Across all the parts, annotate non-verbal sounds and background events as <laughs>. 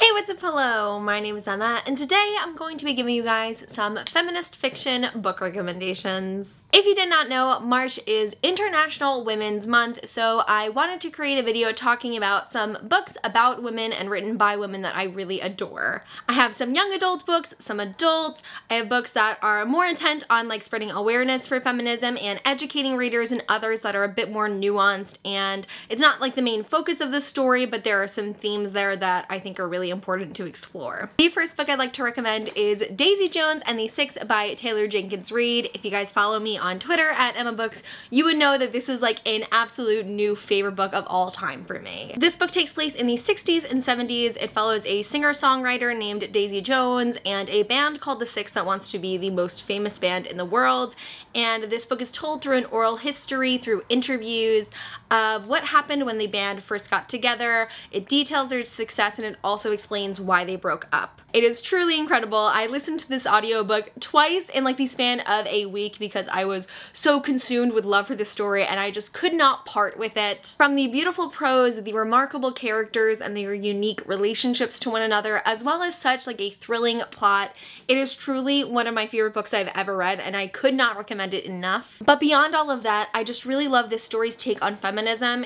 Hey, what's up? Hello, my name is Emma, and today I'm going to be giving you guys some feminist fiction book recommendations. If you did not know, March is International Women's Month, so I wanted to create a video talking about some books about women and written by women that I really adore. I have some young adult books, some adult, I have books that are more intent on like spreading awareness for feminism and educating readers and others that are a bit more nuanced and it's not like the main focus of the story, but there are some themes there that I think are really important to explore. The first book I'd like to recommend is Daisy Jones and the Six by Taylor Jenkins Reid. If you guys follow me on Twitter at Emma Books, you would know that this is like an absolute new favorite book of all time for me. This book takes place in the 60s and 70s. It follows a singer-songwriter named Daisy Jones and a band called The Six that wants to be the most famous band in the world. And this book is told through an oral history, through interviews of what happened when the band first got together. It details their success and it also explains why they broke up. It is truly incredible. I listened to this audiobook twice in like the span of a week because I was so consumed with love for the story and I just could not part with it. From the beautiful prose, the remarkable characters, and their unique relationships to one another, as well as such like a thrilling plot, it is truly one of my favorite books I've ever read and I could not recommend it enough. But beyond all of that, I just really love this story's take on feminism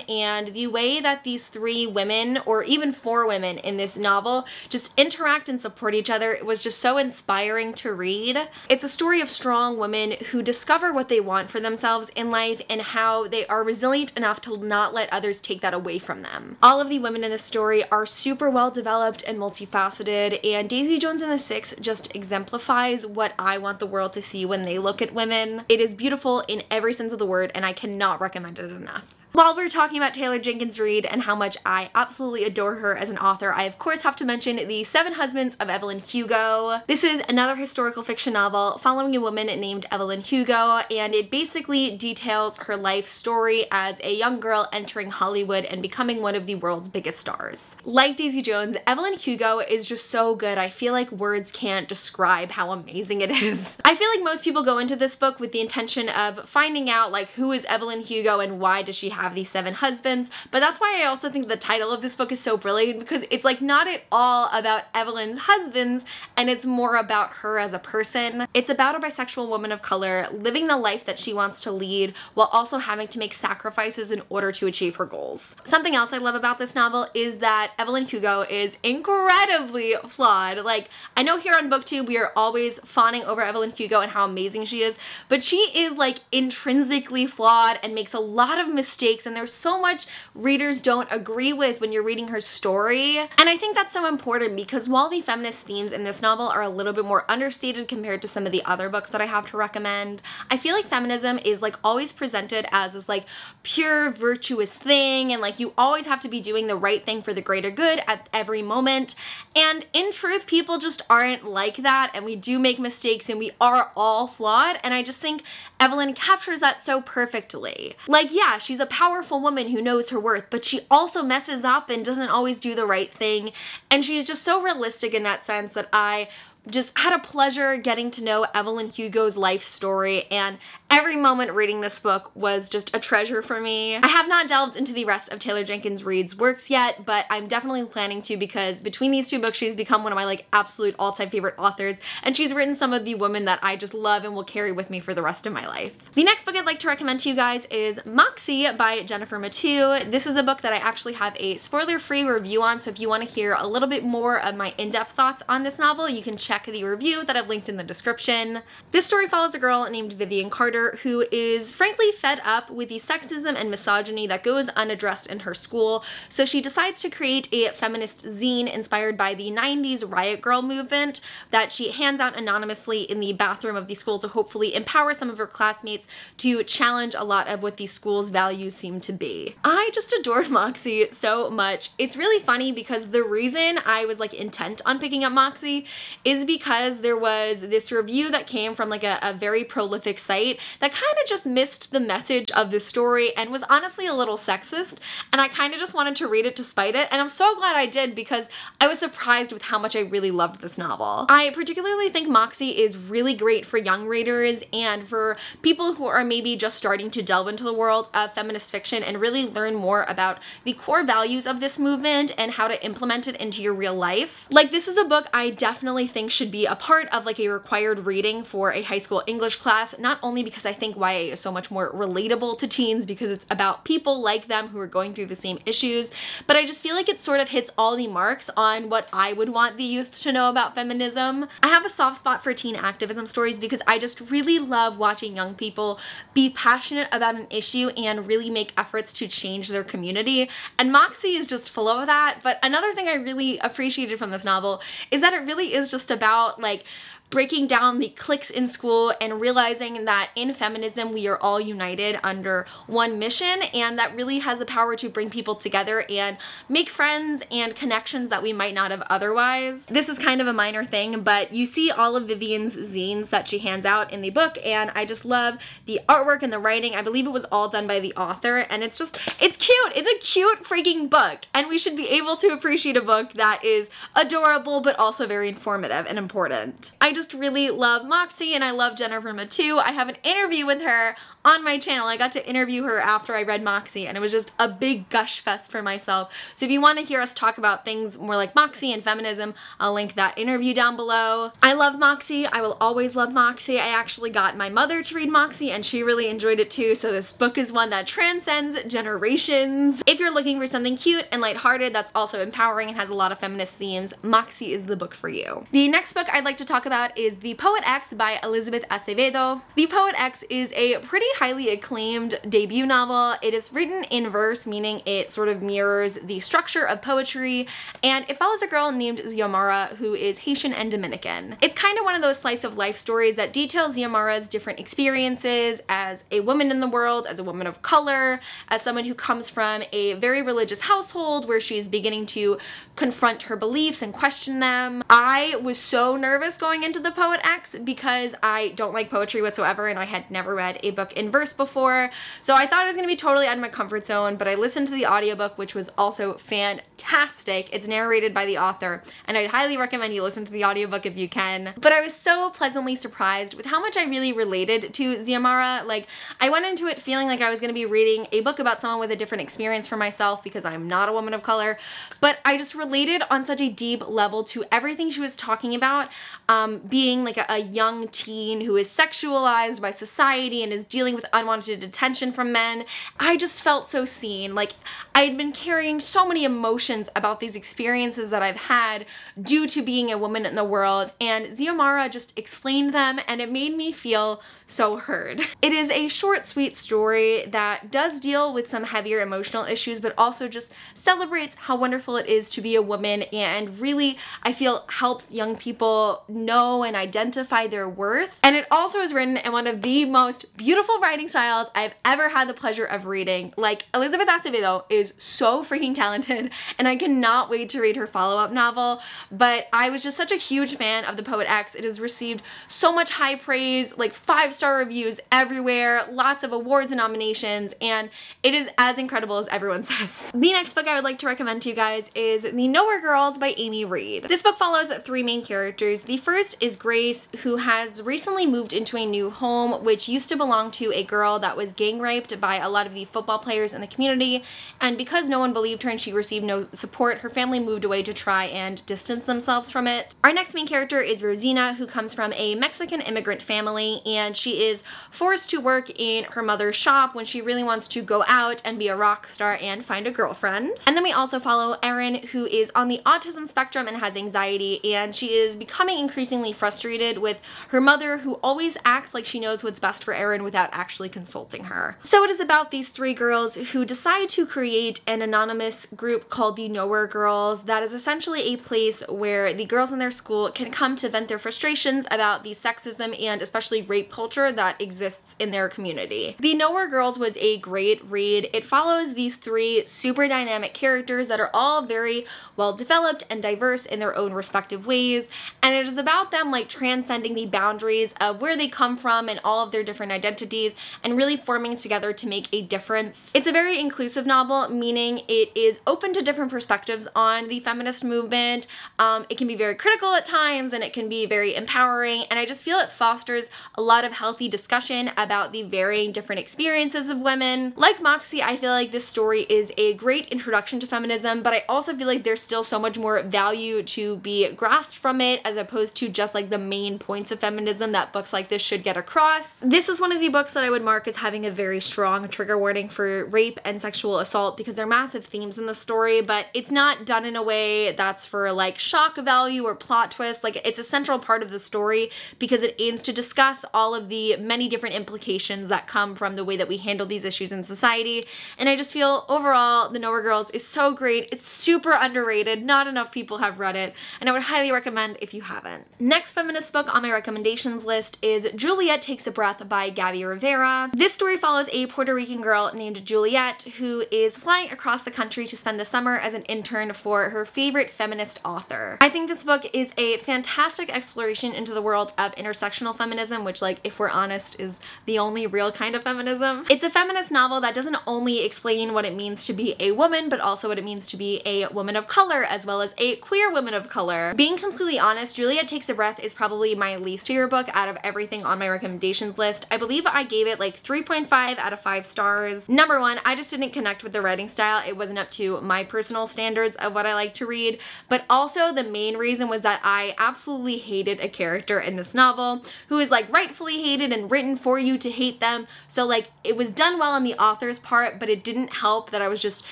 and the way that these three women, or even four women in this novel, just interact and support support each other. It was just so inspiring to read. It's a story of strong women who discover what they want for themselves in life and how they are resilient enough to not let others take that away from them. All of the women in the story are super well developed and multifaceted and Daisy Jones and the Six just exemplifies what I want the world to see when they look at women. It is beautiful in every sense of the word and I cannot recommend it enough. While we're talking about Taylor Jenkins Reid and how much I absolutely adore her as an author, I of course have to mention The Seven Husbands of Evelyn Hugo. This is another historical fiction novel following a woman named Evelyn Hugo and it basically details her life story as a young girl entering Hollywood and becoming one of the world's biggest stars. Like Daisy Jones, Evelyn Hugo is just so good. I feel like words can't describe how amazing it is. <laughs> I feel like most people go into this book with the intention of finding out like who is Evelyn Hugo and why does she have have these seven husbands, but that's why I also think the title of this book is so brilliant because it's like not at all about Evelyn's husbands and it's more about her as a person. It's about a bisexual woman of color living the life that she wants to lead while also having to make sacrifices in order to achieve her goals. Something else I love about this novel is that Evelyn Hugo is incredibly flawed. Like, I know here on BookTube we are always fawning over Evelyn Hugo and how amazing she is, but she is like intrinsically flawed and makes a lot of mistakes mistakes and there's so much readers don't agree with when you're reading her story. And I think that's so important because while the feminist themes in this novel are a little bit more understated compared to some of the other books that I have to recommend, I feel like feminism is like always presented as this like pure virtuous thing and like you always have to be doing the right thing for the greater good at every moment. And in truth, people just aren't like that and we do make mistakes and we are all flawed. And I just think Evelyn captures that so perfectly. Like, yeah, she's a powerful woman who knows her worth, but she also messes up and doesn't always do the right thing. And she's just so realistic in that sense that I just had a pleasure getting to know Evelyn Hugo's life story and every moment reading this book was just a treasure for me. I have not delved into the rest of Taylor Jenkins Reid's works yet, but I'm definitely planning to because between these two books, she's become one of my like absolute all-time favorite authors, and she's written some of the women that I just love and will carry with me for the rest of my life. The next book I'd like to recommend to you guys is Moxie by Jennifer Mathieu. This is a book that I actually have a spoiler-free review on, so if you want to hear a little bit more of my in-depth thoughts on this novel, you can check the review that I've linked in the description. This story follows a girl named Vivian Carter who is frankly fed up with the sexism and misogyny that goes unaddressed in her school, so she decides to create a feminist zine inspired by the 90s Riot Grrrl movement that she hands out anonymously in the bathroom of the school to hopefully empower some of her classmates to challenge a lot of what the school's values seem to be. I just adored <laughs> Moxie so much. It's really funny because the reason I was like intent on picking up Moxie is because there was this review that came from like a, a very prolific site that kind of just missed the message of the story and was honestly a little sexist. And I kind of just wanted to read it to spite it. And I'm so glad I did because I was surprised with how much I really loved this novel. I particularly think Moxie is really great for young readers and for people who are maybe just starting to delve into the world of feminist fiction and really learn more about the core values of this movement and how to implement it into your real life. Like this is a book I definitely think should be a part of like a required reading for a high school English class, not only because I think YA is so much more relatable to teens because it's about people like them who are going through the same issues, but I just feel like it sort of hits all the marks on what I would want the youth to know about feminism. I have a soft spot for teen activism stories because I just really love watching young people be passionate about an issue and really make efforts to change their community. And Moxie is just full of that. But another thing I really appreciated from this novel is that it really is just about like breaking down the cliques in school and realizing that in feminism we are all united under one mission and that really has the power to bring people together and make friends and connections that we might not have otherwise. This is kind of a minor thing, but you see all of Vivian's zines that she hands out in the book and I just love the artwork and the writing. I believe it was all done by the author and it's just, it's cute. It's a cute freaking book and we should be able to appreciate a book that is adorable but also very informative and important. I just just really love Moxie and I love Jenna Jennifer too. I have an interview with her on my channel. I got to interview her after I read Moxie and it was just a big gush fest for myself. So if you want to hear us talk about things more like Moxie and feminism, I'll link that interview down below. I love Moxie. I will always love Moxie. I actually got my mother to read Moxie and she really enjoyed it too. So this book is one that transcends generations. If you're looking for something cute and lighthearted that's also empowering and has a lot of feminist themes, Moxie is the book for you. The next book I'd like to talk about is The Poet X by Elizabeth Acevedo. The Poet X is a pretty highly acclaimed debut novel. It is written in verse, meaning it sort of mirrors the structure of poetry, and it follows a girl named Xiomara who is Haitian and Dominican. It's kind of one of those slice of life stories that details Xiomara's different experiences as a woman in the world, as a woman of color, as someone who comes from a very religious household where she's beginning to confront her beliefs and question them. I was so nervous going into the Poet X because I don't like poetry whatsoever and I had never read a book in in verse before. So I thought it was to be totally out of my comfort zone, but I listened to the audiobook, which was also fantastic. It's narrated by the author, and I'd highly recommend you listen to the audiobook if you can. But I was so pleasantly surprised with how much I really related to Xiomara. Like, I went into it feeling like I was to be reading a book about someone with a different experience for myself because I'm not a woman of color, but I just related on such a deep level to everything she was talking about, um, being like a, a young teen who is sexualized by society and is dealing dealing with unwanted attention from men. I just felt so seen. Like I had been carrying so many emotions about these experiences that I've had due to being a woman in the world and Xiomara just explained them and it made me feel so heard. It is a short, sweet story that does deal with some heavier emotional issues, but also just celebrates how wonderful it is to be a woman and really, I feel, helps young people know and identify their worth. And it also is written in one of the most beautiful writing styles I've ever had the pleasure of reading. Like, Elizabeth Acevedo is so freaking talented, and I cannot wait to read her follow-up novel, but I was just such a huge fan of The Poet X. It has received so much high praise, like five five-star reviews everywhere, lots of awards and nominations, and it is as incredible as everyone <laughs> says. The next book I would like to recommend to you guys is The Nowhere Girls by Amy Reed. This book follows three main characters. The first is Grace, who has recently moved into a new home, which used to belong to a girl that was gang raped by a lot of the football players in the community, and because no one believed her and she received no support, her family moved away to try and distance themselves from it. Our next main character is Rosina, who comes from a Mexican immigrant family, and she is forced to work in her mother's shop when she really wants to go out and be a rock star and find a girlfriend. And then we also follow Erin, who is on the autism spectrum and has anxiety, and she is becoming increasingly frustrated with her mother, who always acts like she knows what's best for Erin without actually consulting her. So it is about these three girls who decide to create an anonymous group called the Nowhere Girls that is essentially a place where the girls in their school can come to vent their frustrations about the sexism and especially rape culture culture that exists in their community. The Nowhere Girls was a great read. It follows these three super dynamic characters that are all very well developed and diverse in their own respective ways, and it is about them like transcending the boundaries of where they come from and all of their different identities and really forming together to make a difference. It's a very inclusive novel, meaning it is open to different perspectives on the feminist movement. Um, it can be very critical at times and it can be very empowering, and I just feel it fosters a lot of healthy discussion about the varying different experiences of women. Like Moxie, I feel like this story is a great introduction to feminism, but I also feel like there's still so much more value to be grasped from it as opposed to just like the main points of feminism that books like this should get across. This is one of the books that I would mark as having a very strong trigger warning for rape and sexual assault because they're massive themes in the story, but it's not done in a way that's for like shock value or plot twist. Like it's a central part of the story because it aims to discuss all of the many different implications that come from the way that we handle these issues in society. And I just feel overall, The Nowhere Girls is so great. It's super underrated. Not enough people have read it, and I would highly recommend if you haven't. Next feminist book on my recommendations list is Juliet Takes a Breath by Gabby Rivera. This story follows a Puerto Rican girl named Juliet who is flying across the country to spend the summer as an intern for her favorite feminist author. I think this book is a fantastic exploration into the world of intersectional feminism, which like, if we're honest, is the only real kind of feminism. It's a feminist novel that doesn't only explain what it means to be a woman, but also what it means to be a woman of color, as well as a queer woman of color. Being completely honest, Juliet Takes a Breath is probably my least favorite book out of everything on my recommendations list. I believe I gave it like 3.5 out of 5 stars. Number one, I just didn't connect with the writing style. It wasn't up to my personal standards of what I like to read, but also the main reason was that I absolutely hated a character in this novel who is like rightfully hated and written for you to hate them. So like it was done well on the author's part, but it didn't help that I was just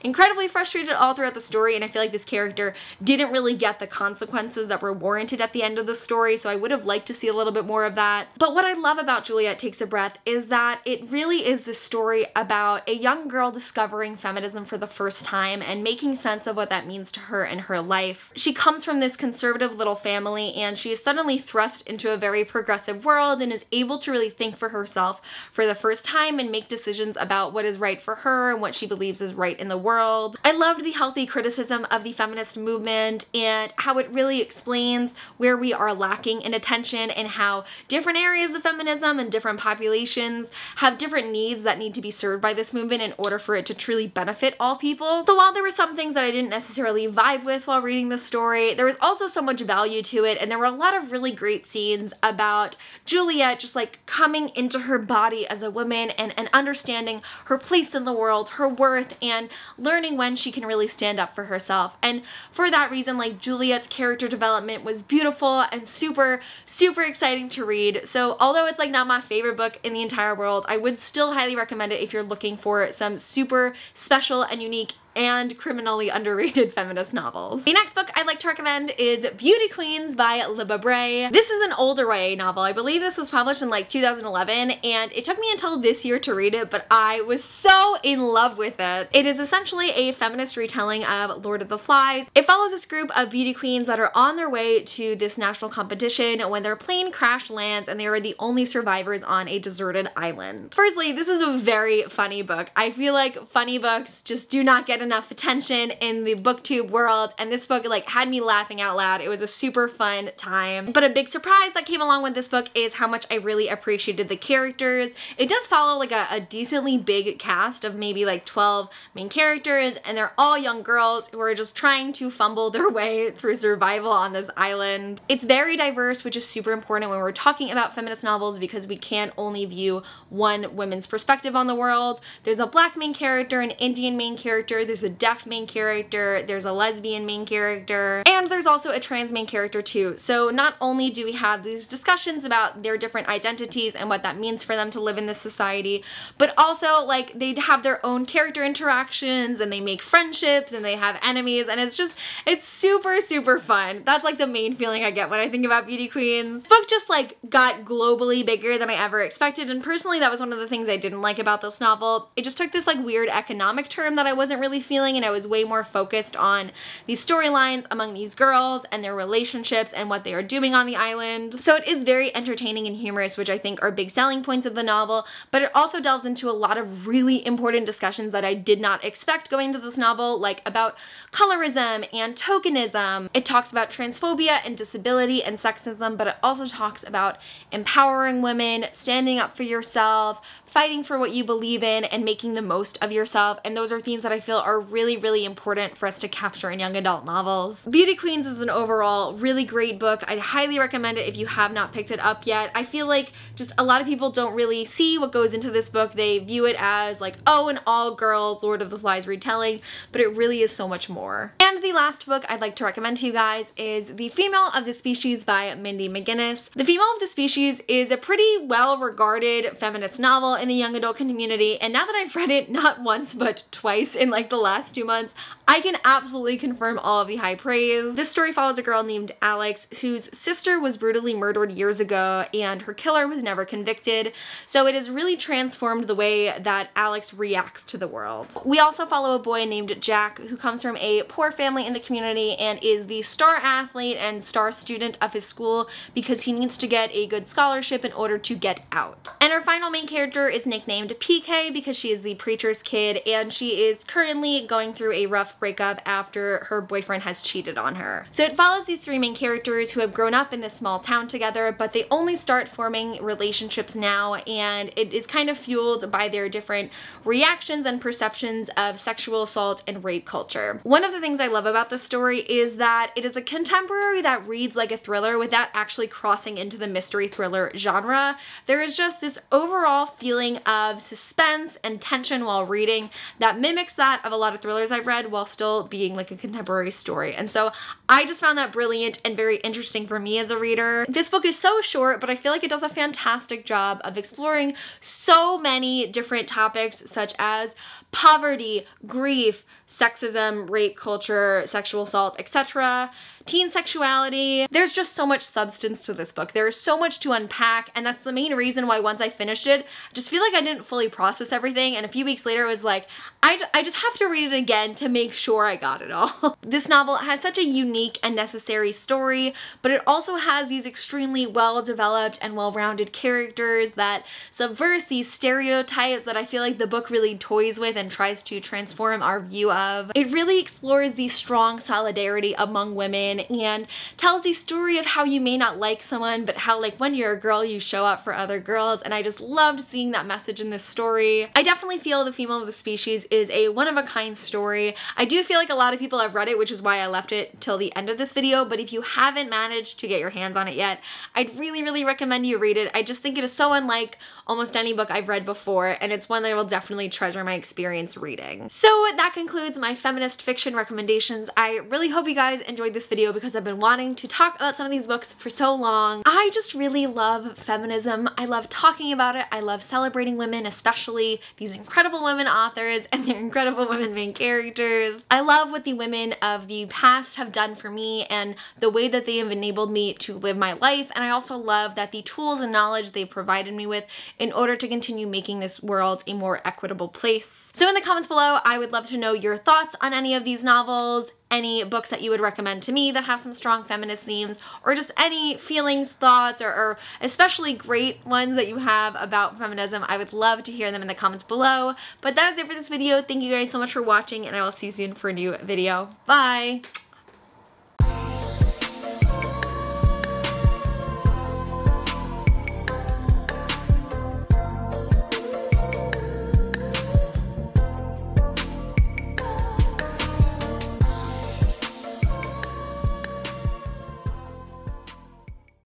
incredibly frustrated all throughout the story and I feel like this character didn't really get the consequences that were warranted at the end of the story, so I would have liked to see a little bit more of that. But what I love about Juliet Takes a Breath is that it really is this story about a young girl discovering feminism for the first time and making sense of what that means to her and her life. She comes from this conservative little family and she is suddenly thrust into a very progressive world and is able to really think for herself for the first time and make decisions about what is right for her and what she believes is right in the world. I loved the healthy criticism of the feminist movement and how it really explains where we are lacking in attention and how different areas of feminism and different populations have different needs that need to be served by this movement in order for it to truly benefit all people. So while there were some things that I didn't necessarily vibe with while reading the story, there was also so much value to it and there were a lot of really great scenes about Juliet just like coming into her body as a woman and, and understanding her place in the world, her worth, and learning when she can really stand up for herself. And for that reason, like Juliet's character development was beautiful and super, super exciting to read. So although it's like not my favorite book in the entire world, I would still highly recommend it if you're looking for some super special and unique and criminally underrated <laughs> feminist novels. The next book I'd like to recommend is Beauty Queens by Libba Bray. This is an older YA novel. I believe this was published in like 2011 and it took me until this year to read it, but I was so in love with it. It is essentially a feminist retelling of Lord of the Flies. It follows this group of beauty queens that are on their way to this national competition when their plane crash lands and they are the only survivors on a deserted island. Firstly, this is a very funny book. I feel like funny books just do not get enough attention in the booktube world and this book like had me laughing out loud. It was a super fun time. But a big surprise that came along with this book is how much I really appreciated the characters. It does follow like a, a decently big cast of maybe like 12 main characters and they're all young girls who are just trying to fumble their way through survival on this island. It's very diverse which is super important when we're talking about feminist novels because we can't only view one woman's perspective on the world. There's a black main character, an Indian main character, there's a deaf main character, there's a lesbian main character, and there's also a trans main character too. So not only do we have these discussions about their different identities and what that means for them to live in this society, but also like they have their own character interactions and they make friendships and they have enemies and it's just, it's super, super fun. That's like the main feeling I get when I think about Beauty Queens. Book just like got globally bigger than I ever expected and personally that was one of the things I didn't like about this novel. It just took this like weird economic term that I wasn't really feeling and I was way more focused on the storylines among these girls and their relationships and what they are doing on the island. So it is very entertaining and humorous, which I think are big selling points of the novel, but it also delves into a lot of really important discussions that I did not expect going into this novel, like about colorism and tokenism. It talks about transphobia and disability and sexism, but it also talks about empowering women, standing up for yourself, fighting for what you believe in and making the most of yourself. And those are themes that I feel are really, really important for us to capture in young adult novels. Beauty Queens is an overall really great book. I'd highly recommend it if you have not picked it up yet. I feel like just a lot of people don't really see what goes into this book. They view it as like, oh, an all girls Lord of the Flies retelling, but it really is so much more. And the last book I'd like to recommend to you guys is The Female of the Species by Mindy McGinnis. The Female of the Species is a pretty well regarded feminist novel in the young adult community and now that I've read it not once but twice in like the last two months I can absolutely confirm all of the high praise. This story follows a girl named Alex whose sister was brutally murdered years ago and her killer was never convicted so it has really transformed the way that Alex reacts to the world. We also follow a boy named Jack who comes from a poor family in the community and is the star athlete and star student of his school because he needs to get a good scholarship in order to get out. And our final main character is nicknamed PK because she is the preacher's kid and she is currently going through a rough breakup after her boyfriend has cheated on her. So it follows these three main characters who have grown up in this small town together but they only start forming relationships now and it is kind of fueled by their different reactions and perceptions of sexual assault and rape culture. One of the things I love about this story is that it is a contemporary that reads like a thriller without actually crossing into the mystery thriller genre. There is just this overall feeling of suspense and tension while reading that mimics that of a lot of thrillers I've read while still being like a contemporary story. And so I just found that brilliant and very interesting for me as a reader. This book is so short, but I feel like it does a fantastic job of exploring so many different topics such as poverty, grief, sexism, rape culture, sexual assault, etc teen sexuality. There's just so much substance to this book. There's so much to unpack and that's the main reason why once I finished it, I just feel like I didn't fully process everything and a few weeks later I was like, I, I just have to read it again to make sure I got it all. <laughs> this novel has such a unique and necessary story, but it also has these extremely well-developed and well-rounded characters that subvert these stereotypes that I feel like the book really toys with and tries to transform our view of. It really explores the strong solidarity among women and tells the story of how you may not like someone, but how like when you're a girl, you show up for other girls. And I just loved seeing that message in this story. I definitely feel The Female of the Species is a one-of-a-kind story. I do feel like a lot of people have read it, which is why I left it till the end of this video. But if you haven't managed to get your hands on it yet, I'd really, really recommend you read it. I just think it is so unlike almost any book I've read before, and it's one that I will definitely treasure my experience reading. So that concludes my feminist fiction recommendations. I really hope you guys enjoyed this video because I've been wanting to talk about some of these books for so long. I just really love feminism. I love talking about it. I love celebrating women, especially these incredible women authors and their incredible women main characters. I love what the women of the past have done for me and the way that they have enabled me to live my life. And I also love that the tools and knowledge they've provided me with in order to continue making this world a more equitable place. So in the comments below, I would love to know your thoughts on any of these novels, any books that you would recommend to me that have some strong feminist themes, or just any feelings, thoughts, or, or, especially great ones that you have about feminism. I would love to hear them in the comments below. But that is it for this video. Thank you guys so much for watching, and I will see you soon for a new video. Bye!